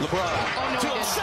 LeBron Oh, no, to himself.